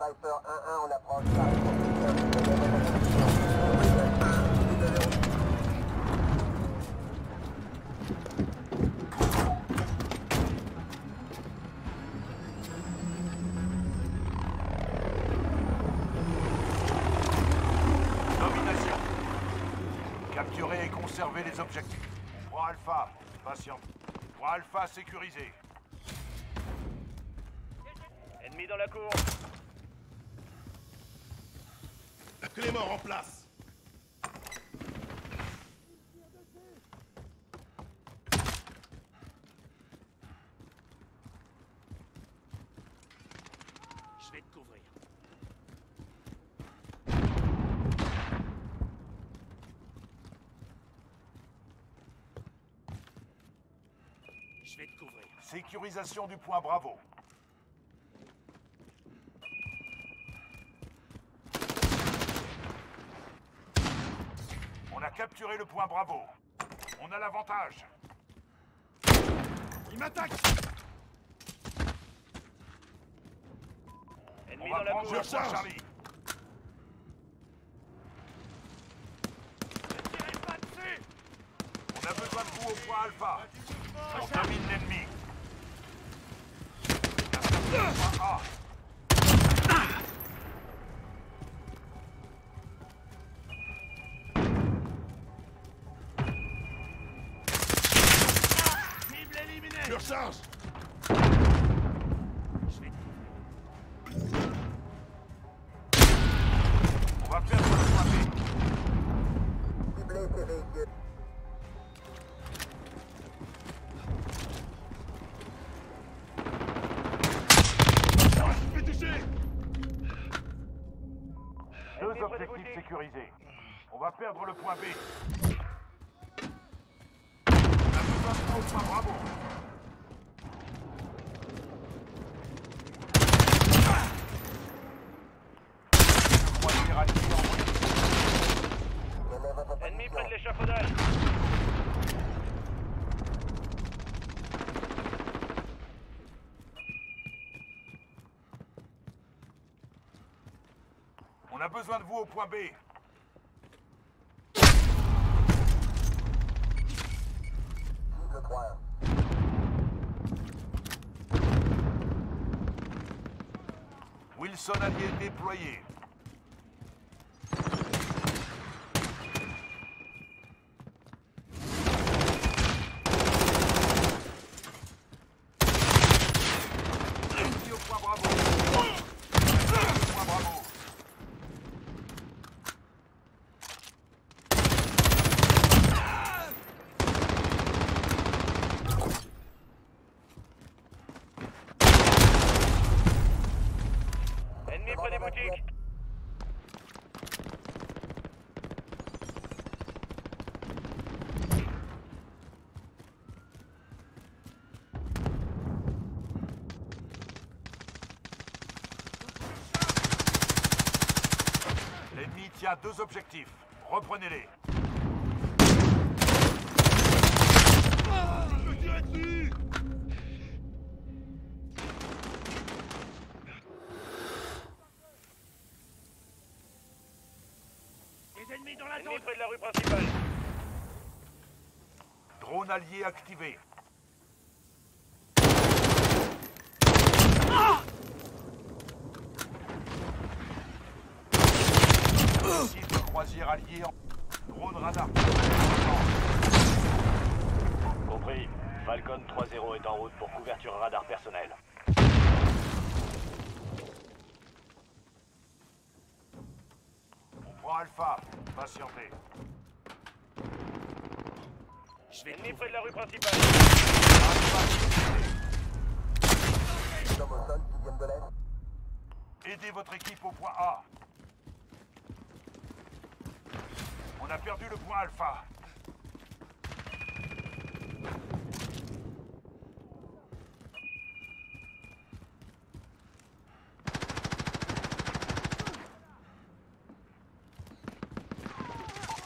Viper 1-1 en approche. Domination. Capturer et conserver les objectifs. Point Alpha, patient. Point Alpha sécurisé. Ennemi dans la cour. Clément en place Je vais te couvrir. Je vais te couvrir. Sécurisation du point Bravo. On a capturé le point Bravo. On a l'avantage. Il m'attaque On Ennemi va dans la prendre charge. Charlie. Ne tirez pas dessus On a besoin de vous au point Alpha. On domine l'ennemi. Point Deux objectifs sécurisés. On va perdre le point B. On a besoin de vous au point Bravo. Ennemi près de l'échafaudage. On a besoin de vous au point B. Cible 3 Wilson allié déployé. Ennemi au point Bravo. Ennemi au point Bravo. Ennemi près des boutiques. Deux objectifs. Reprenez-les. Je me tirais dessus Des ennemis dans la zone. Près de la rue principale. Drone allié activé. Missile de croisière allié en... Drone radar. Compris. Falcon 3-0 est en route pour couverture radar personnel. On prend Alpha. Patientez. Je vais Ennemi près de la rue principale. L'Est. Aidez votre équipe au point A. On a perdu le point Alpha.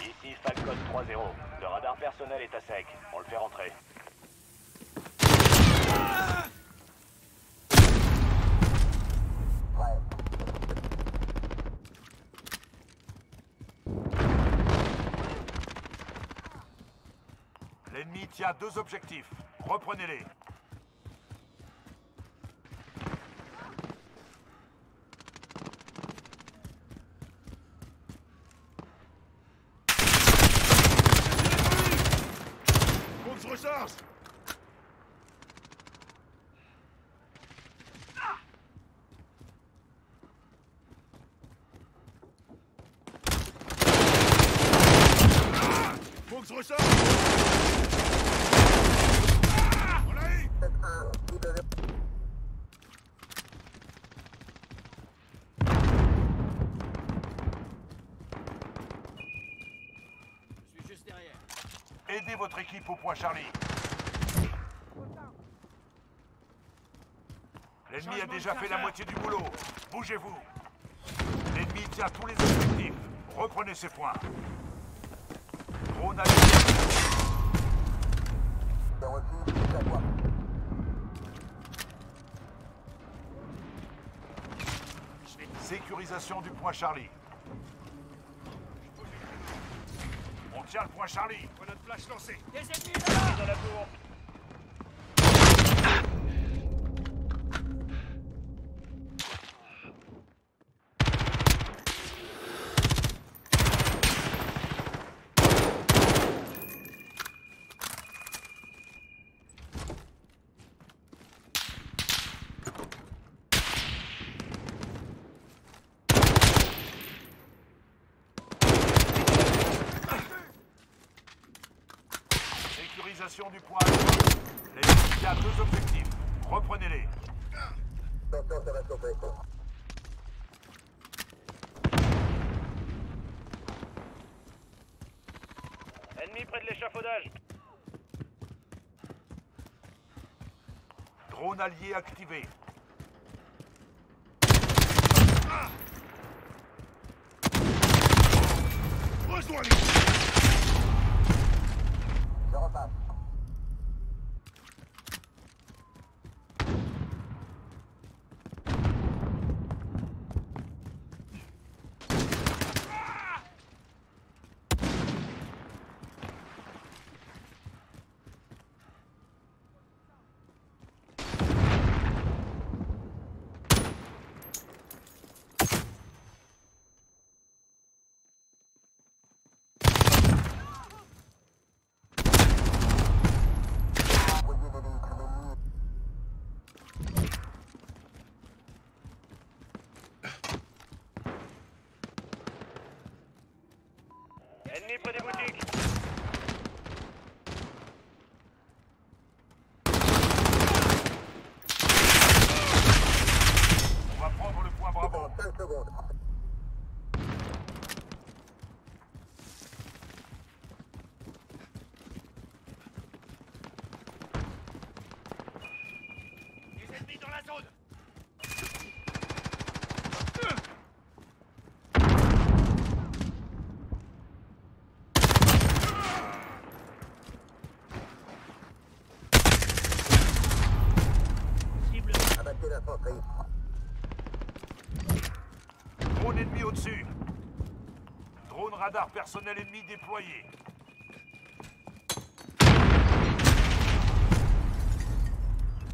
Ici Falcon 3-0. Le radar personnel est à sec. On le fait rentrer. L'ennemi tient deux objectifs. Reprenez-les. Faut que je recharge Faut que je recharge Ah On l'a eu 7-1, vous devez... Aidez votre équipe au point Charlie. L'ennemi a déjà fait la moitié du boulot. Bougez-vous. L'ennemi tient tous les objectifs. Reprenez ces points. Drone. Sécurisation du point Charlie. Le point Charlie. Grenade flash lancée Dans la. Du point tient deux objectifs. Reprenez-les. Ennemi près de l'échafaudage. Drone allié activé. Rejoins-les Je repasse. Envoyez des véhicules ennemis. Ennemi près des boutiques. On va prendre le point Bravo. Dans 5 secondes. Des ennemis dans la zone. Cible. Abattez l'infanterie. Drone ennemi au-dessus. Drone radar personnel ennemi déployé.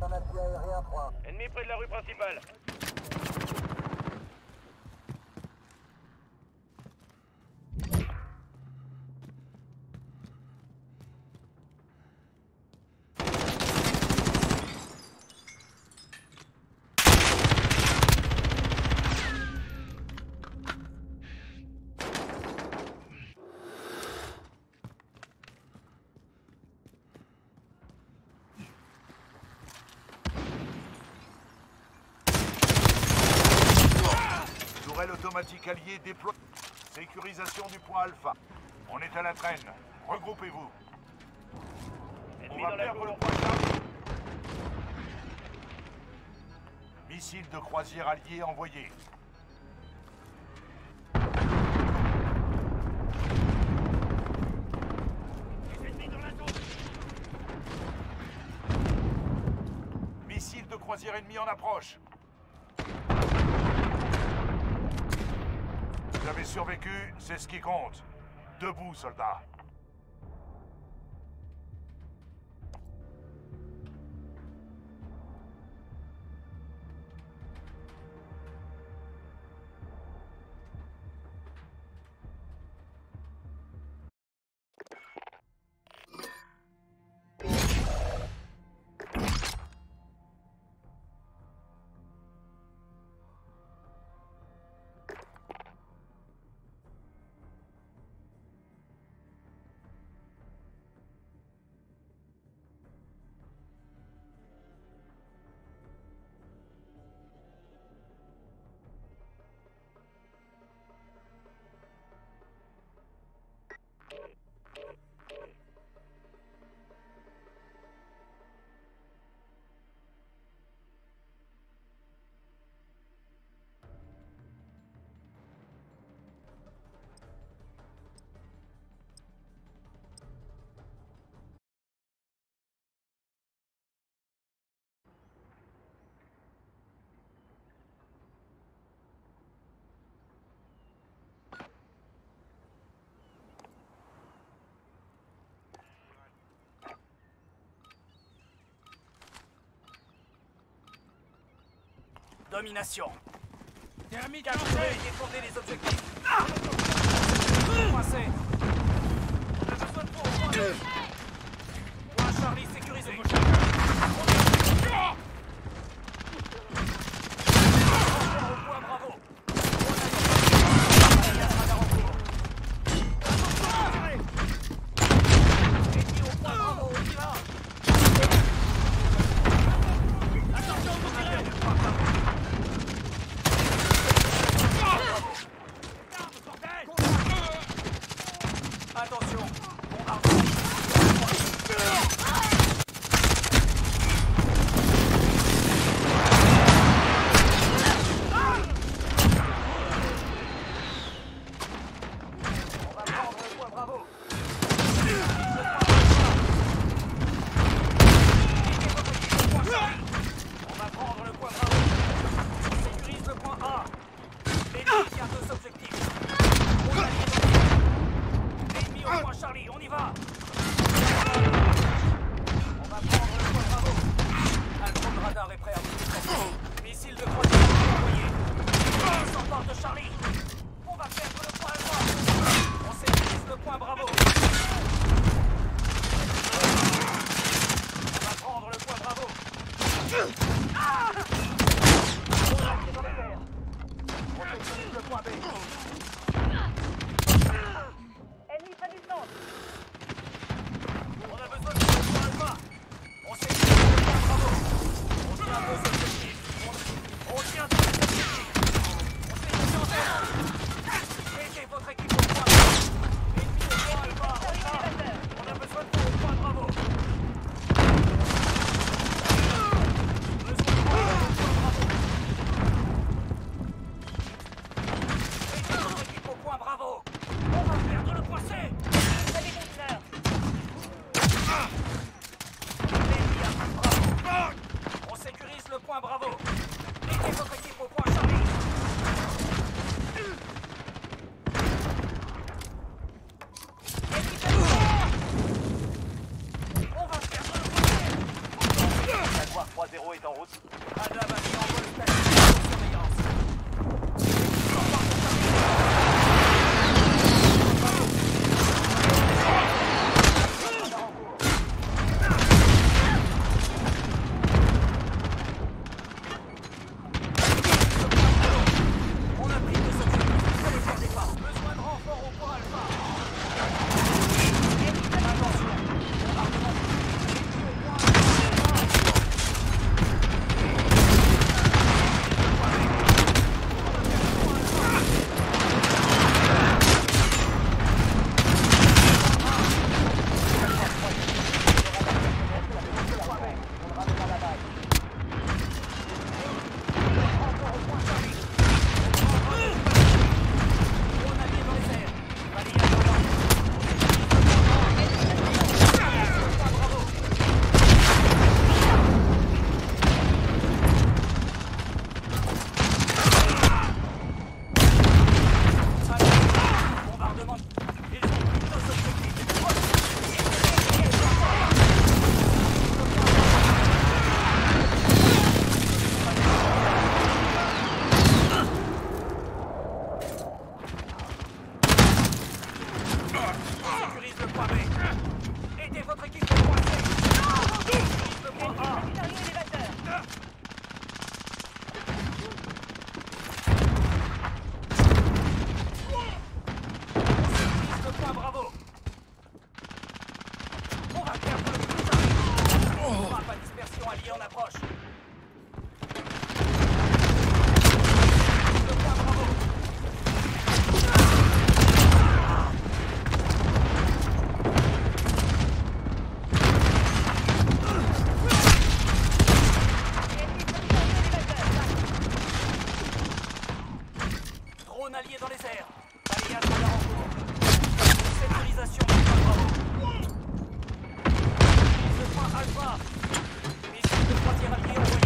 Un appui aérien 3. Ennemi près de la rue principale. Tourelle automatique alliée déployée. Sécurisation du point Alpha. On est à la traîne. Regroupez-vous. On va perdre le point. Missile de croisière allié envoyé. Missile de croisière ennemi en approche. Vous avez survécu, c'est ce qui compte. Debout, soldats. Domination. Thermique avancée et défendez les objectifs. Ah coincé. J'ai besoin de vous. drone allié dans les airs. Balayage radar en cours. Sécurisation Bravo. Mise de point Alpha. Mission de croisière alliée envoyée.